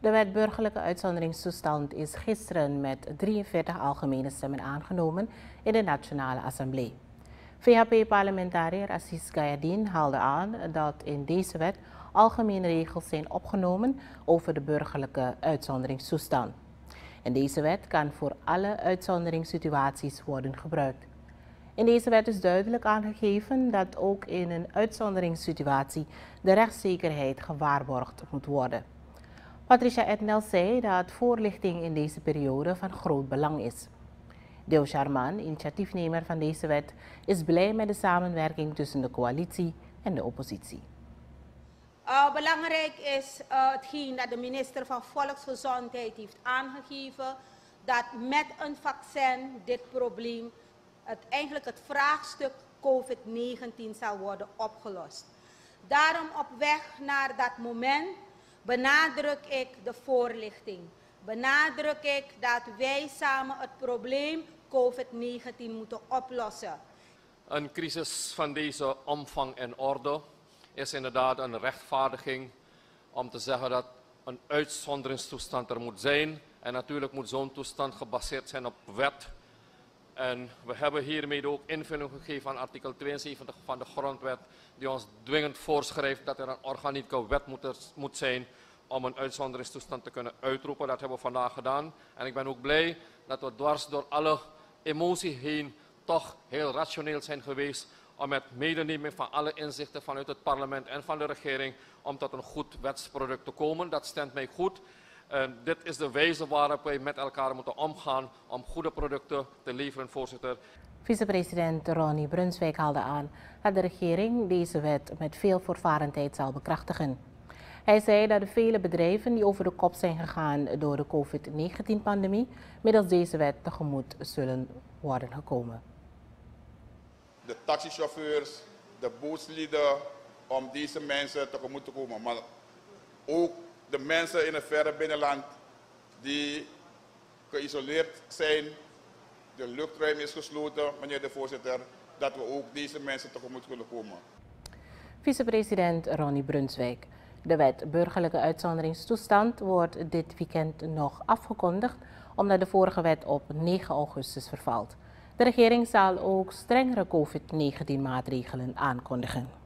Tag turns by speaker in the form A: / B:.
A: De wet burgerlijke uitzonderingstoestand is gisteren met 43 algemene stemmen aangenomen in de Nationale Assemblée. VHP-parlementariër Assis Gayadin haalde aan dat in deze wet algemene regels zijn opgenomen over de burgerlijke uitzonderingstoestand. En deze wet kan voor alle uitzonderingssituaties worden gebruikt. In deze wet is duidelijk aangegeven dat ook in een uitzonderingssituatie de rechtszekerheid gewaarborgd moet worden. Patricia Etnel zei dat voorlichting in deze periode van groot belang is. Deo Charman, initiatiefnemer van deze wet, is blij met de samenwerking tussen de coalitie en de oppositie.
B: Uh, belangrijk is uh, hetgeen dat de minister van Volksgezondheid heeft aangegeven, dat met een vaccin dit probleem, het, eigenlijk het vraagstuk COVID-19 zal worden opgelost. Daarom op weg naar dat moment benadruk ik de voorlichting. Benadruk ik dat wij samen het probleem COVID-19 moeten oplossen.
C: Een crisis van deze omvang en orde is inderdaad een rechtvaardiging om te zeggen dat een uitzonderingstoestand er moet zijn. En natuurlijk moet zo'n toestand gebaseerd zijn op wet. En we hebben hiermee ook invulling gegeven aan artikel 72 van de grondwet, die ons dwingend voorschrijft dat er een organieke wet moet, zijn om een uitzonderingstoestand te kunnen uitroepen. Dat hebben we vandaag gedaan. En ik ben ook blij dat we dwars door alle emotie heen toch heel rationeel zijn geweest om met medeneming van alle inzichten vanuit het parlement en van de regering om tot een goed wetsproduct te komen. Dat stemt mij goed. En dit is de wijze waarop wij met elkaar moeten omgaan om goede producten te leveren, voorzitter.
A: Vicepresident Ronnie Brunswijk haalde aan dat de regering deze wet met veel voorvarendheid zal bekrachtigen. Hij zei dat de vele bedrijven die over de kop zijn gegaan door de COVID-19-pandemie middels deze wet tegemoet zullen worden gekomen.
D: De taxichauffeurs, de bootslieden, om deze mensen tegemoet te komen. Maar ook de mensen in het verre binnenland die geïsoleerd zijn. De luchtruim is gesloten, meneer de voorzitter, dat we ook deze mensen tegemoet kunnen komen.
A: Vicepresident Ronnie Brunswijk. De wet burgerlijke uitzonderingstoestand wordt dit weekend nog afgekondigd omdat de vorige wet op 9 augustus vervalt. De regering zal ook strengere COVID-19 maatregelen aankondigen.